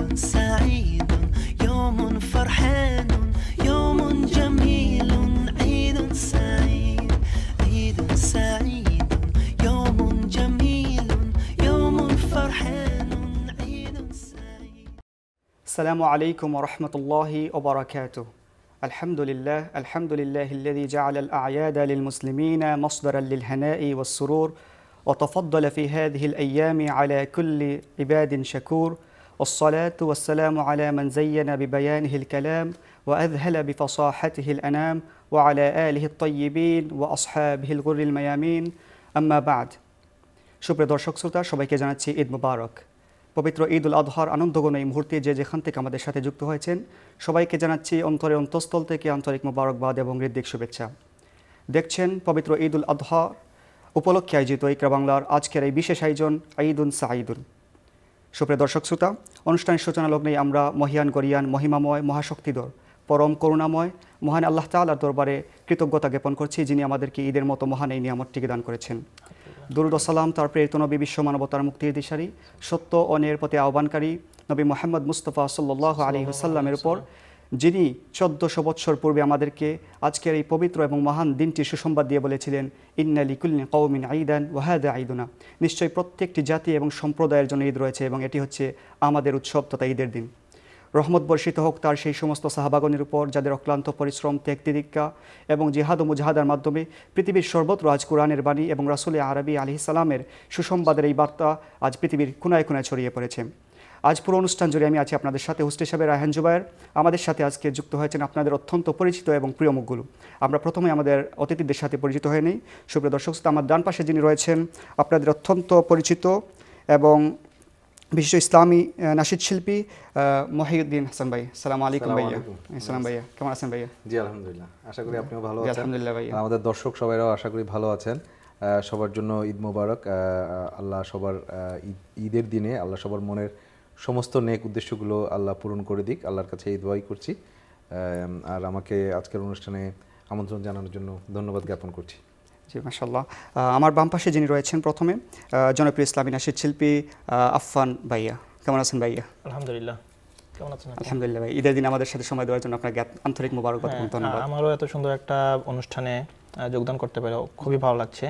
عيد سعيد يوم فرحان يوم جميل. عيد سعيد عيد سعيد. يوم جميل يوم فرحان. عيد سعيد. السلام عليكم ورحمة الله وبركاته. الحمد لله الحمد لله الذي جعل الأعياد للمسلمين مصدرا للهناء والسرور وتفضل في هذه الأيام على كل عباد شكور. والصلاة والسلام على من زين ببيانه الكلام وأذهل بفصاحته الأنام وعلى آله الطيبين وأصحابه الغر الميامين أما بعد সুপ্রিয় দর্শক শ্রোতা সবাইকে জানাচ্ছি ঈদ মুবারক পবিত্র ঈদ উল আজহার আনন্দগণ এই মুহূর্তে যে যেখান থেকে আমাদের সাথে যুক্ত হয়েছেন সবাইকে জানাচ্ছি অন্তরে অন্তঃস্থল থেকে আন্তরিক মুবারকবাদ এবং হৃদ্দিক শুভেচ্ছা দেখছেন পবিত্র ঈদ উল আজহা উপলক্ষে আয়োজিত ইকরা বাংলার আজকের এই বিশেষ আয়োজন ঈদুন সাঈদুন সুপ্রিয় দর্শক শ্রোতা, অনুষ্ঠানের সূচনা লগ্নে আমরা মহিয়ান গরিয়ান, মহিমাময়, মহাশক্তিধর, পরম করুণাময়, মহান আল্লাহ তালার দরবারে কৃতজ্ঞতা জ্ঞাপন করছি যিনি আমাদেরকে ঈদের মতো মহান এই নিয়ামতটিকে দান করেছেন। দুরুদ সালাম তার প্রেরিত নবী বিশ্ব মানবতার মুক্তির দিশারি সত্য ও পথে আহ্বানকারী নবী মোহাম্মদ মুস্তফা সাল্লাহ আলী হুসাল্লামের উপর যিনি চোদ্দশো বৎসর পূর্বে আমাদেরকে আজকের এই পবিত্র এবং মহান দিনটি সুসংবাদ দিয়ে বলেছিলেন ইন্নালি কুল্লি কৌমিন আইদান ওয়াহাদা আইদুনা নিশ্চয়ই প্রত্যেকটি জাতি এবং সম্প্রদায়ের জন্য ঈদ রয়েছে এবং এটি হচ্ছে আমাদের উৎসব তথা ঈদের দিন। রহমত বর্ষিত হোক তার সেই সমস্ত সাহাবাগনের উপর যাদের অক্লান্ত পরিশ্রম, ত্যাগ তিদিক্কা এবং জিহাদ ও মুজাহাদার মাধ্যমে পৃথিবীর সর্বত্র আজ কোরআনের বাণী এবং রাসুল আরবি আলি সালামের সুসংবাদের এই বার্তা আজ পৃথিবীর কোনায় কোনায় ছড়িয়ে পড়েছে। আজ পুরো অনুষ্ঠান জুড়ে আমি আছি আপনাদের সাথে। হোস্ট হিসাবে রায়হান জুবায়ের। আমাদের সাথে আজকে যুক্ত হয়েছেন আপনাদের অত্যন্ত পরিচিত এবং প্রিয় মুখগুলো। আমরা প্রথমে আমাদের অতিথিদের সাথে পরিচিত হয়ে নেই। সুপ্রিয় দর্শক শ্রোতা, আমার ডান পাশে যিনি রয়েছেন আপনাদের অত্যন্ত পরিচিত এবং বিশিষ্ট ইসলামী নাশিদ শিল্পী মহিউদ্দিন হাসান ভাই। সালাম আলাইকুম ভাইয়া। আলাইকুম। সালাম ভাইয়া। কেমন আছেন ভাইয়া? জি আলহামদুলিল্লাহ। আশা করি আপনিও ভালো আছেন। আলহামদুলিল্লাহ ভাইয়া। আমাদের দর্শক সবাইরাও আশা করি ভালো আছেন। সবার জন্য ঈদ মোবারক। আল্লাহ সবার ঈদ- ঈদের দিনে আল্লাহ সবার মনের সমস্ত নেক উদ্দেশ্যগুলো আল্লাহ পূরণ করে দিক। আল্লাহর কাছে এই দোয়াই করছি। আর আমাকে আজকের অনুষ্ঠানে আমন্ত্রণ জানানোর জন্য ধন্যবাদ জ্ঞাপন করছি। জি মাসাল্লাহ আমার বাম পাশে যিনি রয়েছেন প্রথমে আহ, জনপ্রিয় ইসলামী নাশিদ শিল্পী আফফান ভাইয়া। কেমন আছেন ভাইয়া? আলহামদুলিল্লাহ। কেমন আছেন আলহামদুলিল্লাহ ভাই ঈদের দিন আমাদের সাথে সময় দেওয়ার জন্য আপনাকে আন্তরিক মোবারকবাদ হ্যাঁ, ধন্যবাদ। আমারও এত সুন্দর একটা অনুষ্ঠানে যোগদান করতে পেরে খুবই ভালো লাগছে।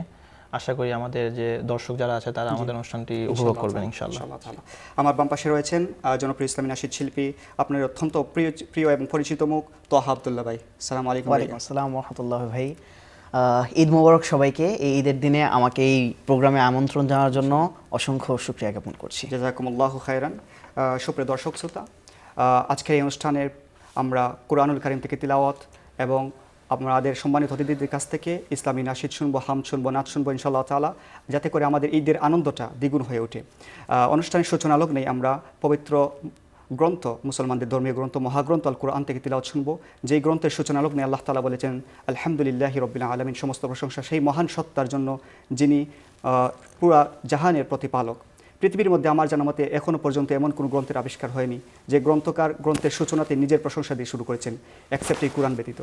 আশা করি আমাদের যে দর্শক যারা আছে তারা আমাদের অনুষ্ঠানটি উপভোগ করবেন ইনশাআল্লাহ। আমার বাম পাশে রয়েছেন জনপ্রিয় ইসলামী নাশিদ শিল্পী আপনার অত্যন্ত প্রিয় প্রিয় এবং পরিচিত মুখ তোহা আবদুল্লাহ ভাই। সালাম আলাইকুম ওয়ালাইকুম। আসসালাম রহমতুল্লাহ ভাই। ঈদ মোবারক সবাইকে। এই ঈদের দিনে আমাকে এই প্রোগ্রামে আমন্ত্রণ জানার জন্য অসংখ্য শুক্রিয়া জ্ঞাপন করছি। জাজাকুমুল্লাহ খায়রান। আহ, সুপ্রিয় দর্শক শ্রোতা আজকের এই অনুষ্ঠানের আমরা কোরআনুল কারিম থেকে তিলাওয়াত এবং আমাদের সম্মানিত অতিথিদের কাছ থেকে ইসলামী নাশিদ শুনব, হাম শুনব, নাচ শুনব ইনশাল্লাহ তালা যাতে করে আমাদের ঈদের আনন্দটা দ্বিগুণ হয়ে ওঠে। অনুষ্ঠানের সূচনা লগ্নেই আমরা পবিত্র গ্রন্থ, মুসলমানদের ধর্মীয় গ্রন্থ, মহাগ্রন্থ আল কোরআন থেকে তিলাওয়াত শুনব। যেই গ্রন্থের সূচনা লগ্নে আল্লাহ তালা বলেছেন, আলহামদুলিল্লাহ রবিল্লা আলমিন সমস্ত প্রশংসা সেই মহান সত্তার জন্য যিনি পুরা জাহানের প্রতিপালক। পৃথিবীর মধ্যে আমার জানা মতে এখনও পর্যন্ত এমন কোনো গ্রন্থের আবিষ্কার হয়নি, যে গ্রন্থকার গ্রন্থের সূচনাতে নিজের প্রশংসা দিয়ে শুরু করেছেন অ্যাকসেপ্ট এই কোরআন ব্যতীত।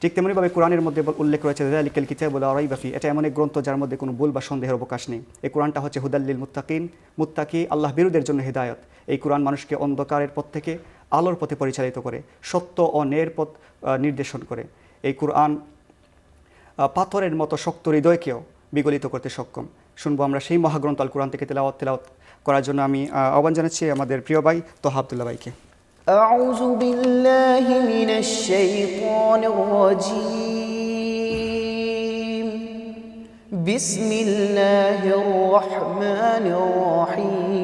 ঠিক তেমনিভাবে কোরআনের মধ্যে উল্লেখ রয়েছে লিকেল কিতাব বলে আরাই বাফি এটা এমন এক গ্রন্থ যার মধ্যে কোনো ভুল বা সন্দেহের অবকাশ নেই। এই কোরআনটা হচ্ছে হুদাল্লিল মুত্তাকিন মুত্তাকি আল্লাহ বিরুদের জন্য হেদায়ত। এই কোরআন মানুষকে অন্ধকারের পথ থেকে আলোর পথে পরিচালিত করে সত্য ও ন্যায়ের পথ নির্দেশন করে। এই কোরআন পাথরের মতো শক্ত হৃদয়কেও বিগলিত করতে সক্ষম। শুনব আমরা সেই মহাগ্রন্থ আল কোরআন থেকে তেলাওয়াত তেলাওয়াত করার জন্য আমি আহ, আহ্বান জানাচ্ছি আমাদের প্রিয় ভাই তোহা আবদুল্লাহ ভাইকে। أعوذ بالله من الشيطان الرجيم. بسم الله الرحمن الرحيم.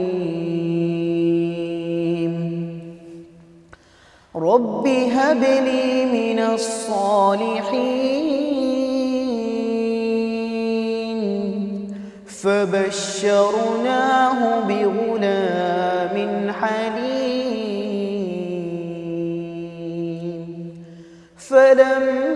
رب هب لي من الصالحين. فبشرناه بغلام حليم. فلما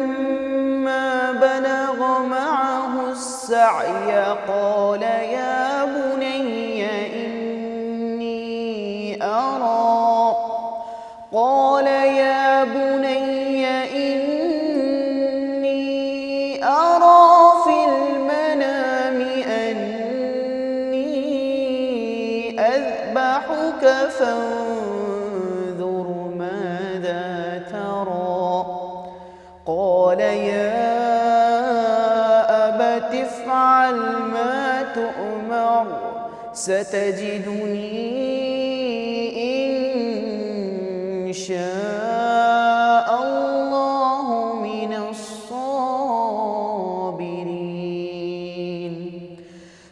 ستجدني إن شاء الله من الصابرين.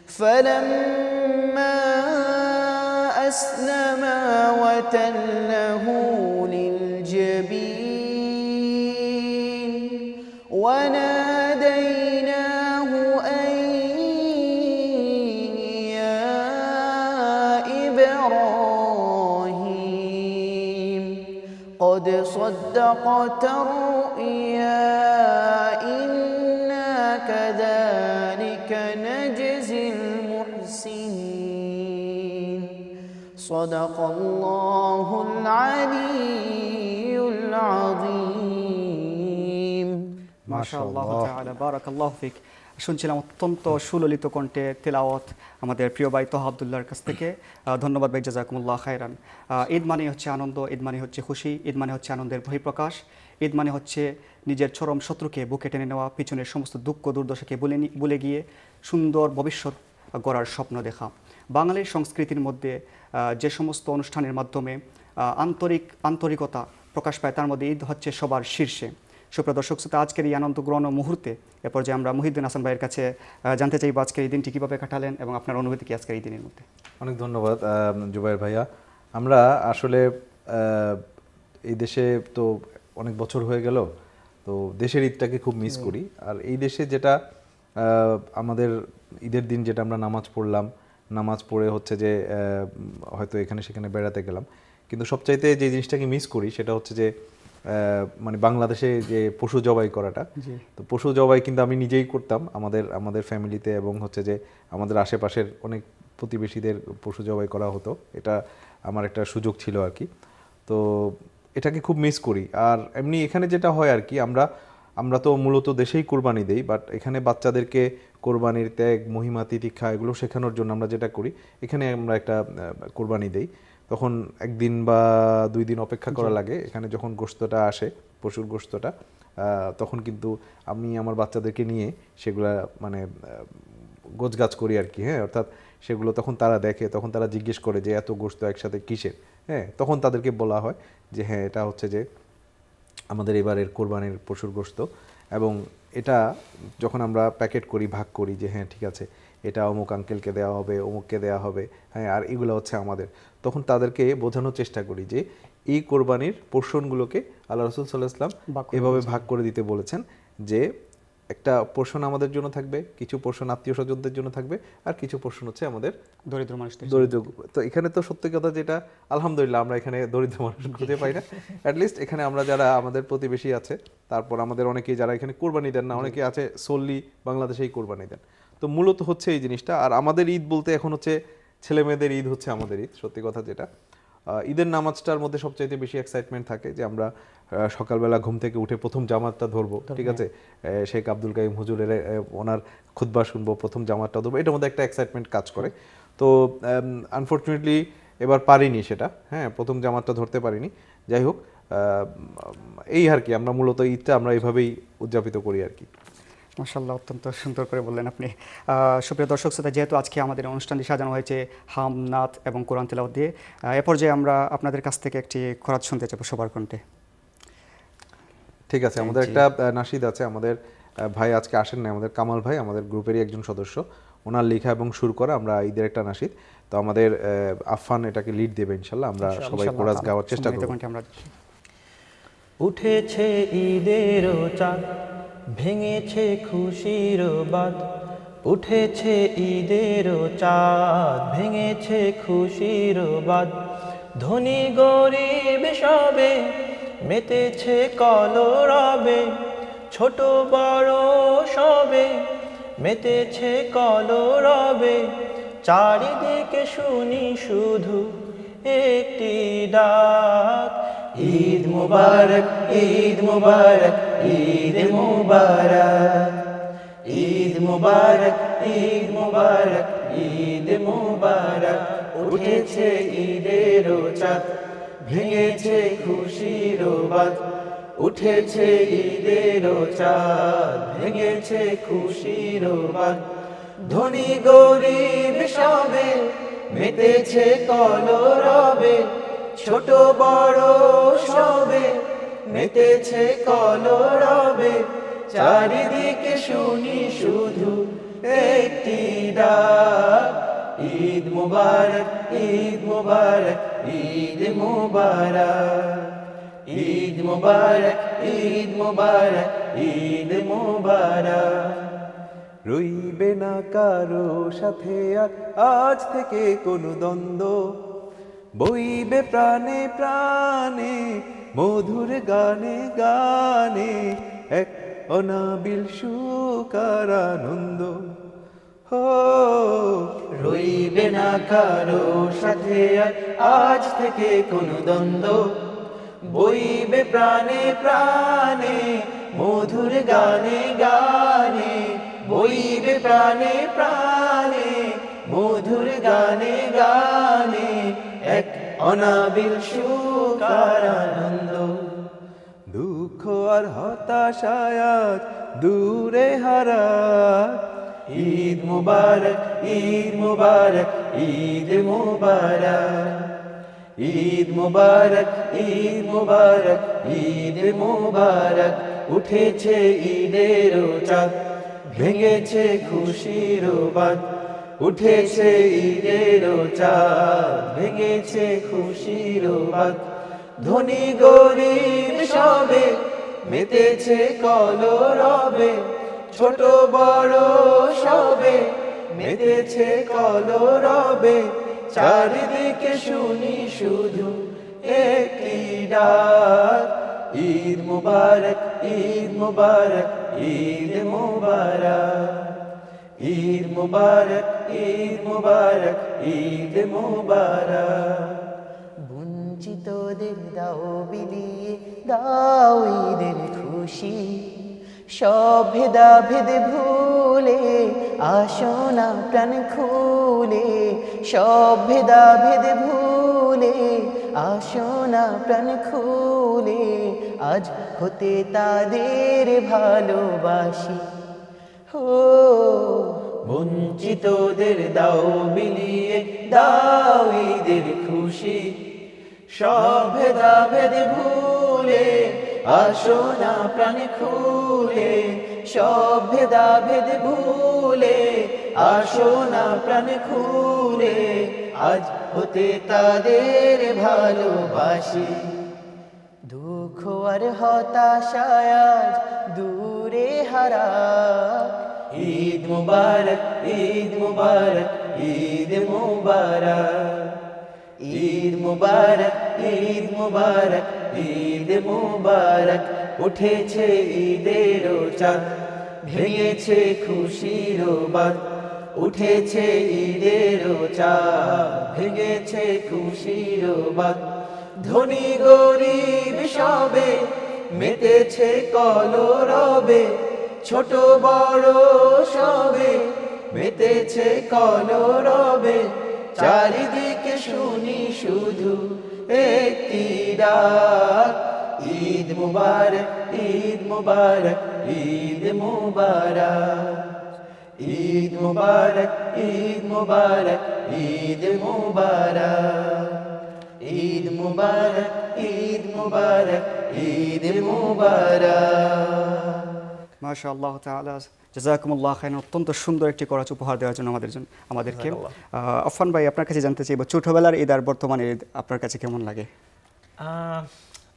فلما أسلما وتله صدقت الرؤيا إنا كذلك نجزي المحسنين. صدق الله العلي العظيم. ما شاء الله تعالى. بارك الله فيك. শুনছিলাম অত্যন্ত সুললিত কণ্ঠে তেলাওয়াত আমাদের প্রিয় ভাই তোহা আবদুল্লাহর কাছ থেকে। ধন্যবাদ ভাই, জাজাকুমুল্লাহ খায়রান। ঈদ মানে হচ্ছে আনন্দ, ঈদ মানে হচ্ছে খুশি, ঈদ মানে হচ্ছে আনন্দের বহিঃপ্রকাশ, ঈদ মানে হচ্ছে নিজের চরম শত্রুকে বুকে টেনে নেওয়া, পিছনের সমস্ত দুঃখ, দুর্দশাকে বলে ভুলে গিয়ে সুন্দর ভবিষ্যৎ গড়ার স্বপ্ন দেখা। বাঙালির সংস্কৃতির মধ্যে যে সমস্ত অনুষ্ঠানের মাধ্যমে আন্তরিক আন্তরিকতা প্রকাশ পায়, তার মধ্যে ঈদ হচ্ছে সবার শীর্ষে। সুপ্রিয় দর্শক শ্রোতা আজকের এই আনন্দ গ্রহণ মুহূর্তে এ পর্যায়ে আমরা মহিউদ্দিন হাসান ভাইয়ের কাছে জানতে চাইব আজকের এই দিনটি কীভাবে কাটালেন এবং আপনার অনুভূতি কি আজকের এই দিনের মধ্যে? অনেক ধন্যবাদ জুবাইর ভাইয়া। আমরা আসলে এই দেশে তো অনেক বছর হয়ে গেল তো দেশের ঈদটাকে খুব মিস করি। আর এই দেশে যেটা আমাদের ঈদের দিন যেটা আমরা নামাজ পড়লাম নামাজ পড়ে হচ্ছে যে হয়তো এখানে সেখানে বেড়াতে গেলাম। কিন্তু সবচাইতে যে জিনিসটাকে মিস করি সেটা হচ্ছে যে মানে বাংলাদেশে যে পশু জবাই করাটা তো পশু জবাই কিন্তু আমি নিজেই করতাম। আমাদের আমাদের ফ্যামিলিতে এবং হচ্ছে যে আমাদের আশেপাশের অনেক প্রতিবেশীদের পশু জবাই করা হতো। এটা আমার একটা সুযোগ ছিল আর কি। তো এটাকে খুব মিস করি। আর এমনি এখানে যেটা হয় আর কি আমরা আমরা তো মূলত দেশেই কোরবানি দেই বাট এখানে বাচ্চাদেরকে কোরবানির ত্যাগ মহিমা তিতিক্ষা এগুলো শেখানোর জন্য আমরা যেটা করি এখানে আমরা একটা কোরবানি দেই। তখন একদিন বা দুই দিন অপেক্ষা করা লাগে। এখানে যখন গোস্তটা আসে পশুর গোস্তটা তখন কিন্তু আমি আমার বাচ্চাদেরকে নিয়ে সেগুলা মানে গোছগাছ করি আর কি হ্যাঁ? অর্থাৎ সেগুলো তখন তারা দেখে তখন তারা জিজ্ঞেস করে যে এত গোস্ত একসাথে কিসের? হ্যাঁ? তখন তাদেরকে বলা হয় যে হ্যাঁ এটা হচ্ছে যে আমাদের এবারের কোরবানির পশুর গোস্ত এবং এটা যখন আমরা প্যাকেট করি ভাগ করি যে হ্যাঁ ঠিক আছে এটা অমুক আঙ্কেলকে দেওয়া হবে অমুককে দেওয়া হবে হ্যাঁ আর এগুলো হচ্ছে আমাদের। তখন তাদেরকে বোঝানোর চেষ্টা করি যে এই কোরবানির পোর্শনগুলোকে আল্লাহ রসুল সাল্লাহ ইসলাম এভাবে ভাগ করে দিতে বলেছেন যে একটা পোর্শন আমাদের জন্য থাকবে কিছু পোর্শন আত্মীয় স্বজনদের জন্য থাকবে আর কিছু পোর্শন হচ্ছে আমাদের দরিদ্র মানুষদের দরিদ্র তো এখানে তো সত্যি কথা যেটা আলহামদুলিল্লাহ আমরা এখানে দরিদ্র মানুষ খুঁজে পাই না। অ্যাটলিস্ট এখানে আমরা যারা আমাদের প্রতিবেশী আছে তারপর আমাদের অনেকেই যারা এখানে কোরবানি দেন না অনেকে আছে সল্লি বাংলাদেশেই কোরবানি দেন। তো মূলত হচ্ছে এই জিনিসটা আর আমাদের ঈদ বলতে এখন হচ্ছে ছেলে মেয়েদের ঈদ হচ্ছে আমাদের ঈদ সত্যি কথা যেটা। ঈদের নামাজটার মধ্যে সবচাইতে বেশি এক্সাইটমেন্ট থাকে যে আমরা সকালবেলা ঘুম থেকে উঠে প্রথম জামাতটা ধরবো ঠিক আছে? শেখ আব্দুল কাইম হুজুরের ওনার খুতবা শুনব প্রথম জামাতটা ধরবো এটার মধ্যে একটা এক্সাইটমেন্ট কাজ করে। তো আনফর্চুনেটলি এবার পারিনি সেটা হ্যাঁ প্রথম জামাতটা ধরতে পারিনি। যাই হোক এই আর কি আমরা মূলত ঈদটা আমরা এইভাবেই উদযাপিত করি আর কি। মাসাল্লাহ অত্যন্ত সুন্দর করে বললেন আপনি। আহ, সুপ্রিয় দর্শক শ্রোতা যেহেতু আজকে আমাদের অনুষ্ঠানটি সাজানো হয়েছে হাম নাথ এবং কোরআন তেলাওয়াত দিয়ে এ পর্যায়ে আমরা আপনাদের কাছ থেকে একটি খরাত শুনতে চাইব সবার কণ্ঠে। ঠিক আছে আমাদের একটা নাশিদ আছে আমাদের ভাই আজকে আসেন না আমাদের কামাল ভাই আমাদের গ্রুপেরই একজন সদস্য। ওনার লেখা এবং সুর করা আমরা ঈদের একটা নাসিদ। তো আমাদের আহ, আফফান এটাকে লিড দেবে ইনশাল্লাহ আমরা সবাই কোরাস গাওয়ার চেষ্টা করব। উঠেছে ঈদের চাঁদ ভেঙেছে খুশির বাদ উঠেছে ঈদের চাঁদ, ভেঙেছে খুশির বাদ ধনী গরিব সবে মেতেছে কলরবে ছোট বড় সবে মেতেছে কলরবে চারিদিকে শুনি শুধু একটি ডাক ঈদ মুবারক ঈদ মুবারক ঈদ মুবারক। ঈদ মুবারক ঈদ মুবারক ঈদ মুবারক। উঠেছে ঈদের চাঁদ ভেঙেছে খুশির বাদ উঠেছে ঈদের চাঁদ ভেঙেছে খুশির বাদ ধনী গরিব সবে, মেতেছে কলরবে। ছোট বড় সবে মেতেছে কলরবে, চারিদিকে শুনি শুধু একটি ডাক, ঈদ মুবারক ঈদ মুবারক ঈদ মুবারক ঈদ মুবারক ঈদ মুবারক ঈদ মুবারক। রইবে না কারও সাথে আর আজ থেকে কোনো দ্বন্দ্ব বইবে প্রাণে প্রাণে, মধুর গানে গানে, এক অনাবিল সুকার আনন্দ রইবে না কারও সাথে আজ থেকে কোনো দ্বন্দ্ব। বইবে প্রাণে প্রাণে, মধুর গানে গানে, বইবে প্রাণে প্রাণে, মধুর গানে গানে অনাবিল সুকার আনন্দ দুঃখ আর হতাশায় দূরে হারা। ঈদ মুবারক ঈদ মুবারক ঈদ মুবারক। ঈদ মুবারক ঈদ মুবারক ঈদ মুবারক। উঠেছে ঈদের চাঁদ ভেঙেছে খুশির বাদ উঠেছে ঈদের ভেঙেছে খুশির বাদ ধনী গরিব সবে মেতেছে কল রবে ছোট বড় সবে মেতেছে কল রবে চারিদিকে শুনি শুধু একটি ডাক, ঈদ মুবারক ঈদ মুবারক ঈদ মুবারক। ঈদ মুবারক ঈদ মুবারক ঈদ মুবারক। বঞ্চিতদের দাও বিলিয়ে দাও ঈদের খুশি। সব ভেদা ভেদ ভুলে আসো না প্রাণ খুলে। সব ভেদা ভেদ ভুলে আসো না প্রাণ খুলে। আজ হতে তাদের ভালোবাসি। হো বঞ্চিতদের দাও বিলিয়ে, দাও ঈদের খুশি। সব ভেদা ভেদ ভুলে, আসো না প্রাণ খুলে। সব ভেদা ভেদ ভুলে, আসো না প্রাণ খুলে। আজ হতে তাদের ভালোবাসি। দুঃখ আর হতাশায় আজ দূরে হারা। ঈদ মুবারক ঈদ মুবারক ঈদ মুবারক। ঈদ মুবারক ঈদ মুবারক ঈদ মুবারক। উঠেছে ঈদের চাঁদ, ভেঙেছে খুশির বাদ উঠেছে ঈদের চাঁদ, ভেঙেছে খুশির বাদ ধনী গরিব সবে, মেতেছে কলরবে ছোট বড় সবে, মেতেছে কলরবে। চারিদিকে শুনি শুধু একটি ডাক, ঈদ মুবারক ঈদ মুবারক ঈদ মুবারক। ঈদ মুবারক ঈদ মুবারক ঈদ মুবারক। ঈদ মুবারক ঈদ মুবারক ঈদ মুবারক। মাশা আল্লাহ তালা জাজাকুমুল্লাহ খাইন অত্যন্ত সুন্দর একটি করাচ উপহার দেওয়ার জন্য আমাদের জন্য আমাদেরকে। ভাই আপনার কাছে জানতে চাইব ছোটবেলার ঈদ আর বর্তমানে ঈদ আপনার কাছে কেমন লাগে?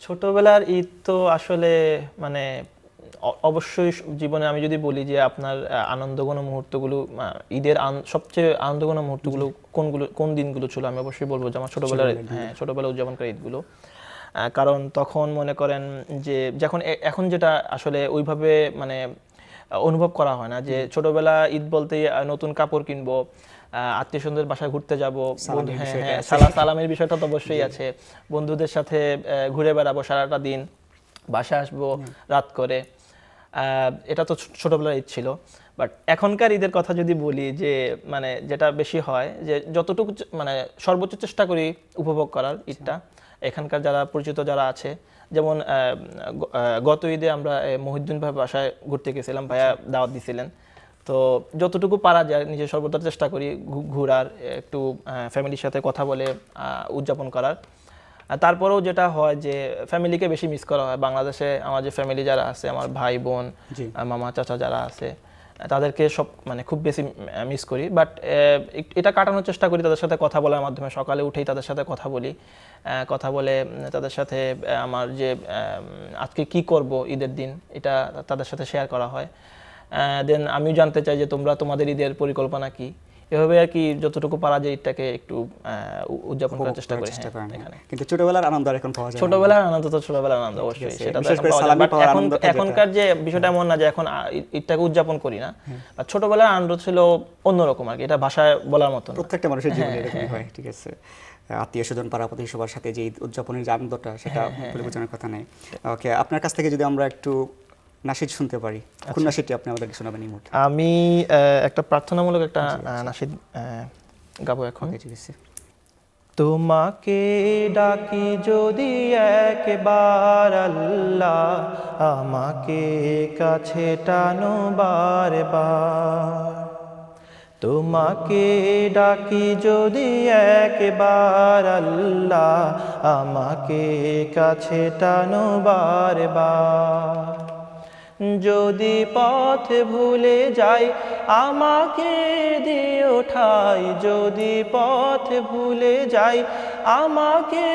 ছোটবেলার ঈদ তো আসলে মানে অবশ্যই জীবনে আমি যদি বলি যে আপনার আনন্দঘন মুহূর্তগুলো ঈদের সবচেয়ে আনন্দঘন মুহূর্তগুলো কোনগুলো কোন দিনগুলো ছিল? আমি অবশ্যই বলব যে আমার ছোটবেলার হ্যাঁ ছোটবেলা উদযাপন করা ঈদগুলো। কারণ তখন মনে করেন যে যখন এখন যেটা আসলে ওইভাবে মানে অনুভব করা হয় না যে ছোটবেলা ঈদ বলতে নতুন কাপড় কিনবো আত্মীয় স্বজনদের বাসায় ঘুরতে যাব হ্যাঁ হ্যাঁ সালা- সালামের বিষয়টা তো অবশ্যই আছে। বন্ধুদের সাথে ঘুরে বেড়াবো সারাটা দিন বাসায় আসব রাত করে। এটা তো ছোটবেলার ঈদ ছিল। বাট এখনকার ঈদের কথা যদি বলি যে মানে যেটা বেশি হয় যে যতটুকু মানে সর্বোচ্চ চেষ্টা করি উপভোগ করার ঈদটা। এখানকার যারা পরিচিত যারা আছে যেমন গত ঈদে আমরা আহ, মহিউদ্দিন ভাই বাসায় ঘুরতে গেছিলাম ভাইয়া দাওয়াত দিছিলেন। তো যতটুকু পারা যায় নিজের সর্বদা চেষ্টা করি ঘোরার একটু ফ্যামিলির সাথে কথা বলে উদযাপন করার। তারপরেও যেটা হয় যে ফ্যামিলিকে বেশি মিস করা হয়। বাংলাদেশে আমার যে ফ্যামিলি যারা আছে আমার ভাই বোন জি। মামা চাচা যারা আছে তাদেরকে সব মানে খুব বেশি মিস করি। বাট এটা কাটানোর চেষ্টা করি তাদের সাথে কথা বলার মাধ্যমে। সকালে উঠেই তাদের সাথে কথা বলি। কথা বলে তাদের সাথে আমার যে আজকে কি করব ঈদের দিন, এটা তাদের সাথে শেয়ার করা হয়। দেন আমিও জানতে চাই যে তোমরা তোমাদের ঈদের পরিকল্পনা কি? এভাবে আর কি যতটুকু পারা যায় ঈদটাকে একটু উদযাপন করার চেষ্টা করি চেষ্টা হ্যাঁ, করেন। এখানে। কিন্তু ছোটবেলার আনন্দ আর এখন পাওয়া যায় ছোটবেলার আনন্দ তো ছোটবেলার আনন্দ অবশ্যই সেটা তো বিশেষ করে পাওয়া যায়। সালামি পাওয়ার এখন এখনকার যে বিষয়টা এমন না যে এখন ঈদটাকে উদযাপন করি না বা ছোটবেলার আনন্দ ছিল অন্যরকম আর কি এটা ভাষায় বলার মতো না। প্রত্যেকটা মানুষের জীবনে হ্যাঁ, এরকমই হয় ঠিক আছে। আত্মীয় স্বজন পাড়াপতি সবার সাথে যে উদযাপনের যে আনন্দটা সেটা হ্যাঁ, বলে বোঝানোর কথা নেই। ওকে আপনার কাছ থেকে যদি আমরা একটু নাসিদ শুনতে পারি। আচ্ছা। কোন নাসিদটি আপনি আমাদেরকে শোনাবেন এই মুহূর্তে। আমি একটা প্রার্থনামূলক একটা নাশিদ গাবো এখন। ওকে, ঠিক আছে। তোমাকে ডাকি যদি একবার আল্লাহ আমাকে কাছে টানো বারবার। তোমাকে ডাকি যদি একবার আল্লাহ আমাকে কাছে টানো বারবার। যদি পথ ভুলে যাই, আমাকে দিও ঠাই। যদি পথ ভুলে যাই, আমাকে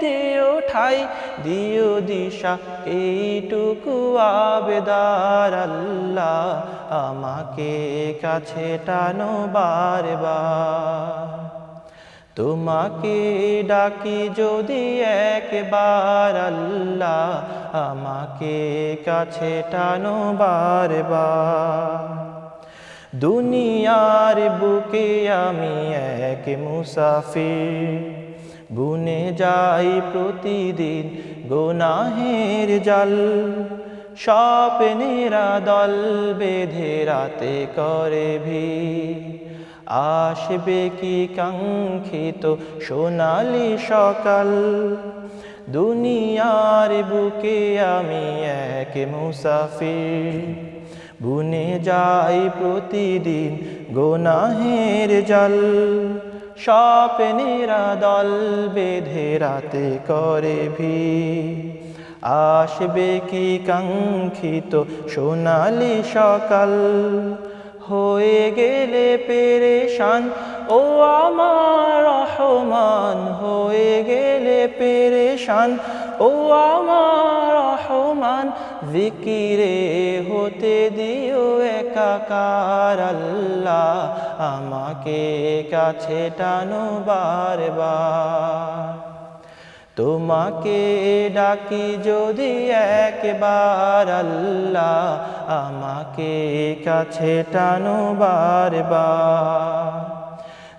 দিও ঠাই। দিও দিশা, এইটুকু আবেদার আল্লাহ আমাকে কাছে টানো বারবার। তোমাকে ডাকি যদি একবার আল্লাহ আমাকে কাছে টানো বারবার। দুনিয়ার বুকে আমি এক মুসাফির। বুনে যাই প্রতিদিন গোনাহের জাল। স্বপ্নেরা দল বেঁধে রাতে করে ভি আসবে কি কাঙ্ক্ষিত সোনালি সকাল? দুনিয়ার বুকে আমি এক মুসাফির। বুনে যাই প্রতিদিন গোনাহের জল, স্বপ্নেরা দল বেঁধে রাতে করে ভিড়। আসবে কি কাঙ্ক্ষিত সোনালি সকাল? হয়ে গেলে পেরেশান ও আমার রহমান, হয়ে গেলে পেরেশান। ও আমার রহমান, জিকিরে হতে দিও একাকার আল্লাহ। আমাকে কাছে টানো বারবার। তোমাকে ডাকি যদি একবার আল্লাহ, আমাকে কাছে টানো বারবার।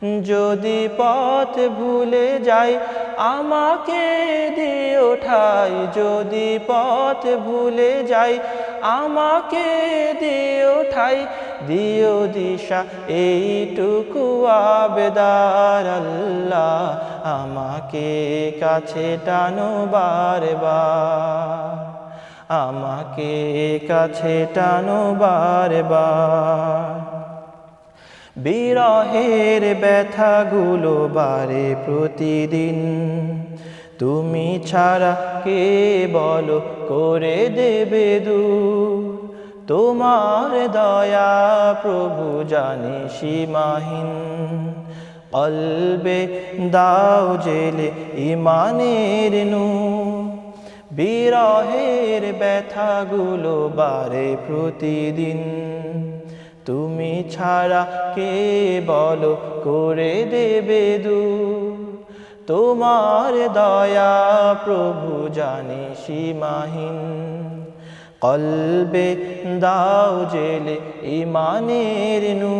যদি পথ ভুলে যাই, আমাকে দিও ঠাই। যদি পথ ভুলে যাই, আমাকে দিও ঠাই। দিও দিশা, এইটুকু আবেদার আল্লাহ আমাকে কাছে টানো বারবার। আমাকে কাছে টানো বারবার। বিরহের ব্যথাগুলো বারে প্রতিদিন। তুমি ছাড়া কে বলো করে দেবে দূর তোমার দয়া প্রভু জানে সীমাহীন। কলবে দাও জেলে ইমানের নু বিরহের ব্যথাগুলো বারে প্রতিদিন। তুমি ছাড়া কে বলো করে দেবে দূর? তোমার দয়া প্রভু জানে সীমাহীন। কলবে দাও জেলে ইমানের নু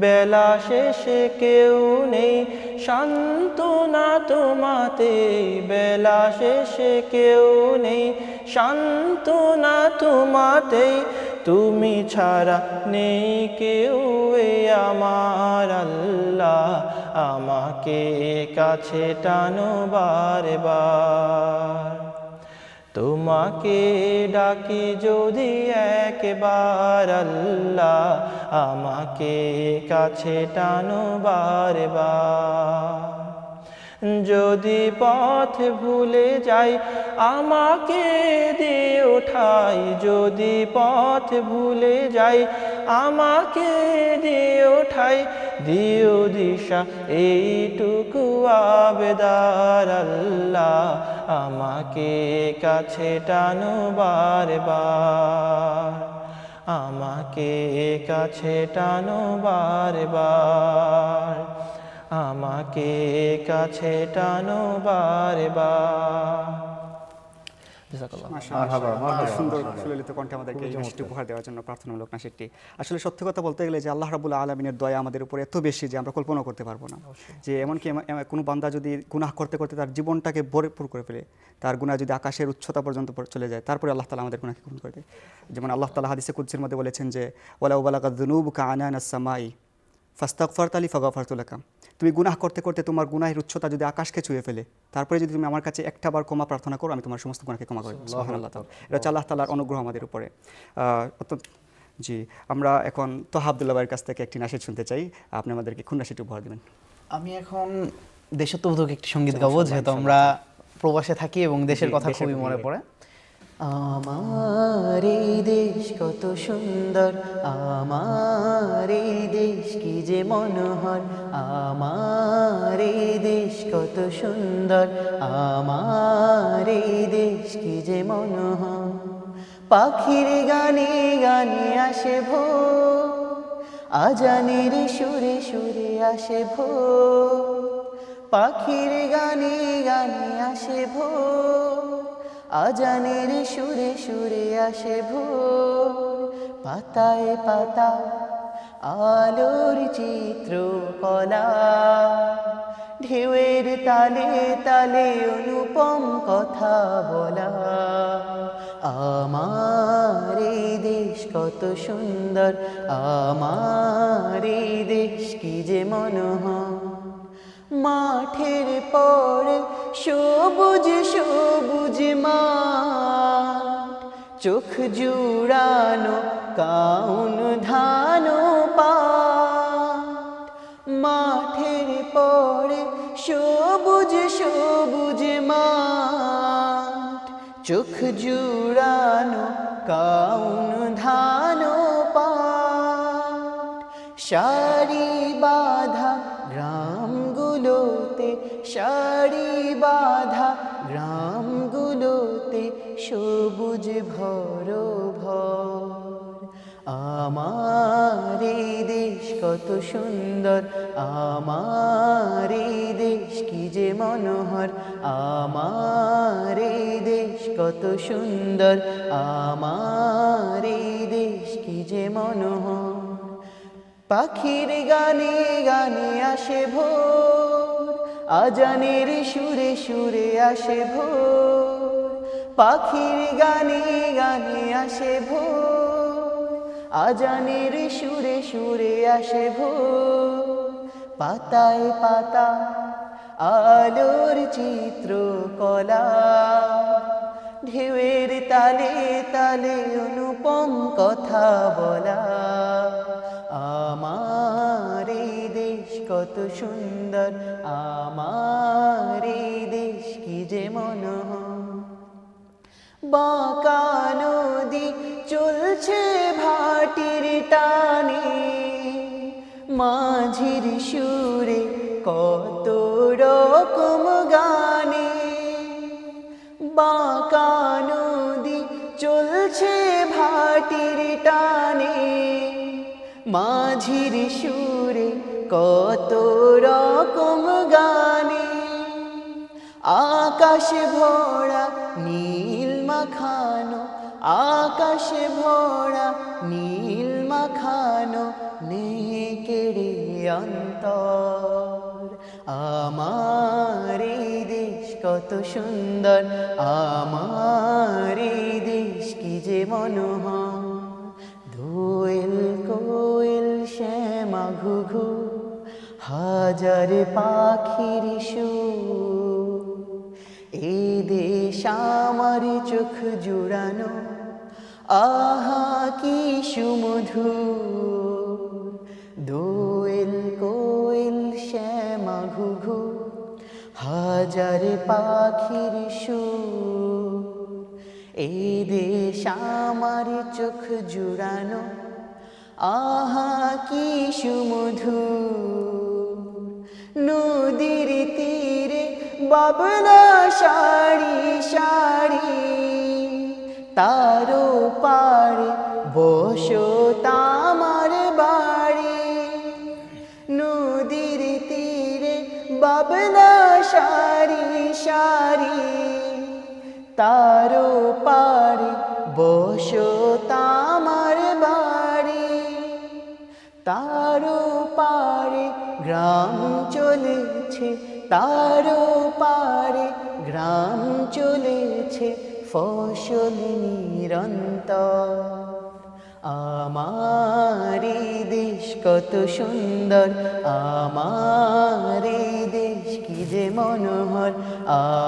বেলা শেষে কেউ নেই শান্তনা তোমাতে। বেলা শেষে কেউ নেই শান্তনা তোমাতে। তুমি ছাড়া নেই কেউ আমার আল্লাহ। আমাকে কাছে টানো বারবার। তোমাকে ডাকি যদি একবার আল্লাহ। আমাকে কাছে টানো বারবার। যদি পথ ভুলে যাই, আমাকে দিয়ে ওঠাই যদি পথ ভুলে যাই, আমাকে দিয়ে ওঠাই দিও দিশা, এইটুকু আবেদার আল্লাহ আমাকে কাছে টানো বারবার। আমাকে কাছে টানো বারবার। আমাকে কাছে টানো বারবার। সুন্দর সুললিত কণ্ঠে আমাদেরকে এই নাসিরটি উপহার দেওয়ার জন্য প্রার্থনামূলক নাসিরটি। আসলে সত্যি কথা বলতে গেলে যে আল্লাহ রাবুল আলমিনের দয়া আমাদের উপর এত বেশি যে আমরা কল্পনা করতে পারব না। যে এমনকি এম- এম- কোনো বান্দা যদি গুনাহ করতে করতে তার জীবনটাকে ভরপুর করে ফেলে তার গুনাহ যদি আকাশের উচ্চতা পর্যন্ত চলে যায় তারপরে আল্লাহ তালা আমাদের গুনাহকে ক্ষমা করে দেয়। যেমন আল্লাহ তালা হাদিসে কুদ্সের মধ্যে বলেছেন যে ওলা উবালাকা দুনুব কা আনান সামাই ফাস্তাকফার তালি ফাগাফারতুলাকা তুমি গুনাহ করতে করতে তোমার গুনাহের উচ্চতা যদি আকাশকে ছুঁয়ে ফেলে তারপরে যদি তুমি আমার কাছে একটা বার ক্ষমা প্রার্থনা করো আমি তোমার সমস্ত গুণাকে ক্ষমা করব সুবহানাল্লাহ তাআলা। এটা হচ্ছে আল্লাহ তালার অনুগ্রহ আমাদের উপরে। জি আমরা এখন তোহা আবদুল্লাহ ভাইয়ের কাছ থেকে একটি নাসিদ শুনতে চাই। আপনি আমাদেরকে কোন নাসিদ উপহার দেবেন। আমি এখন দেশাত্মবোধক একটি সংগীত গাবো যেহেতু আমরা প্রবাসে থাকি এবং দেশের কথা খুবই মনে পড়ে। আমার এই দেশ কত সুন্দর, আমার এই দেশ কি যে মনোহর, আমার এই দেশ কত সুন্দর, আমার এই দেশ কি যে মনোহর। পাখির গানে গানে আসে ভোর, আজানের সুরে সুরে আসে ভোর। পাখির গানে গানে আসে ভোর আজানের সুরে সুরে আসে ভোর, পাতায় পাতা, আলোর চিত্র কলা ঢেউয়ের তালে তালে অনুপম কথা বলা। আমার দেশ কত সুন্দর, আমার দেশ কি যে মনোহর। মাঠের পরে সবুজ সবুজ মা চোখ জুড়ানো কাউন ধানো পাট। মাঠের পরে সবুজ সবুজ মা চোখ জুড়ানো কাউন ধানো পাট। সারি বাধা গ্রামগুলোতে সারি বাধা। গ্রামগুলোতে সবুজ ভর ভর। আমার দেশ কত সুন্দর, আমার দেশ কি যে মনোহর। আমার দেশ কত সুন্দর, আমার দেশ কি যে মনোহর। পাখির গানে গানে আসে ভোর। আজানের সুরে সুরে আসে ভোর। পাখির গানে গানে আসে ভোর। আজানের সুরে সুরে আসে ভোর। পাতায় পাতা, আলোর চিত্র কলা ঢেউয়ের তালে তালে অনুপম কথা বলা। আমার কত সুন্দর। আমার দেশ কি যে মনোহর। বাঁকা নদী চলছে ভাটির টানে। মাঝির সুরে কত রকম গানে। বাঁকা নদী চলছে ভাটির টানে। মাঝির সুরে কত রকম গানে আকাশ ভরা নীল মাখানো, আকাশ ভরা নীল মাখানো নেকেড়ে অন্তর। আমার দেশ কত সুন্দর, আমার দেশ কি যে মনোহর। দোয়েল কোয়েল শ্যামা ঘুঘু হাজার পাখির সুর। এই দেশ আমার চোখ জুড়ানো, আহা কি সুমধুর। দোয়েল কোয়েল শ্যামা ঘুঘু, হাজার পাখির সুর। এই দেশ আমার চোখ জুড়ানো, আহা কি সুমধুর। নদীর তীরে বাবলা শাড়ি শাড়ি। তারও পারে বসো তামার বাড়ি। নদীর তীরে বাবলা শাড়ি শাড়ি। তারও পারে বসো তামার বাড়ি। তারও পারে গ্রাম চলেছে তারও পারে গ্রাম চলেছে, ফসল নিরন্তর। আমার দেশ কত সুন্দর, আমার দেশ কি যে মনোহর।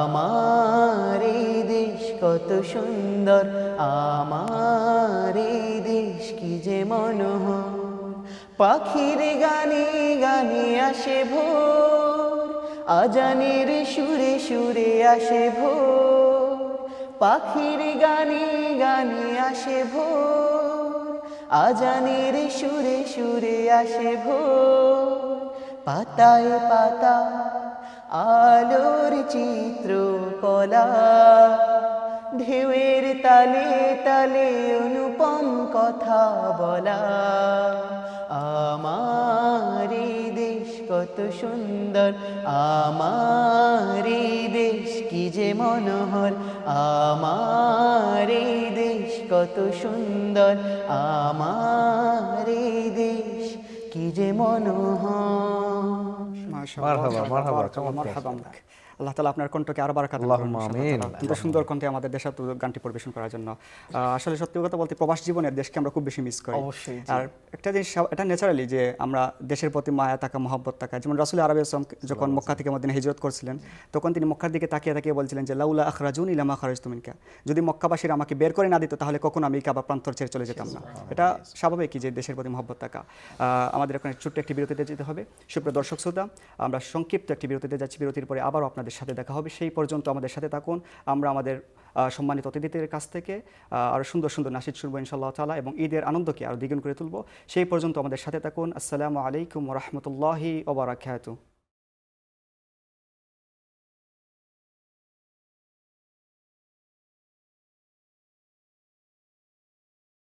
আমার দেশ কত সুন্দর, আমার দেশ কি যে মনোহর। পাখির গানে গানে আসে ভোর, আজানের সুরে সুরে আসে ভোর। পাখির গানে গানে আসে ভোর, আজানের সুরে সুরে আসে ভোর। পাতায় পাতা, আলোর চিত্র কলা ঢেউয়ের তালে তালে অনুপম কথা বলা। আমার দেশ কত সুন্দর, আমার দেশ কি যে মনোহর, আমার দেশ কত সুন্দর, আমার দেশ কি যে। আল্লাহ তালা আপনার কণ্ঠকে আরও বারাকাত। এত সুন্দর কণ্ঠে আমাদের দেশাত্মক গানটি পরিবেশন করার জন্য। আসলে সত্যি কথা বলতে প্রবাস জীবনের দেশকে আমরা খুব বেশি মিস করি। আর একটা জিনিস এটা ন্যাচারালি যে আমরা দেশের প্রতি মায়া থাকা মহব্বত থাকা যেমন রাসুল আরব ইসলাম যখন মক্কা থেকে মদিনা হিজরত করছিলেন তখন তিনি মক্কার দিকে তাকিয়ে তাকিয়ে বলছিলেন যে লাউলা আখরাজুন ইলামা খারাজ তুমিনকা যদি মক্কাবাসীরা আমাকে বের করে না দিত তাহলে কখনো আমি কাবা প্রান্তর ছেড়ে চলে যেতাম না। এটা স্বাভাবিক যে দেশের প্রতি মহব্বত থাকা। আহ, আমাদের এখন ছোট্ট একটি বিরতিতে যেতে হবে। সুপ্রিয় দর্শক শ্রোতা, আমরা সংক্ষিপ্ত একটি বিরতিতে যাচ্ছি। বিরতির পরে আবারও আপনাদের সাথে দেখা হবে। সেই পর্যন্ত আমাদের সাথে থাকুন। আমরা আমাদের সম্মানিত অতিথিদের কাছ থেকে আরও সুন্দর সুন্দর নাসিদ শুনব ইনশাল্লাহ তালা এবং ঈদের আনন্দকে আরও দ্বিগুণ করে তুলব। সেই পর্যন্ত আমাদের সাথে থাকুন। আসসালামু আলাইকুম রহমতুল্লাহি ওবরাকাতু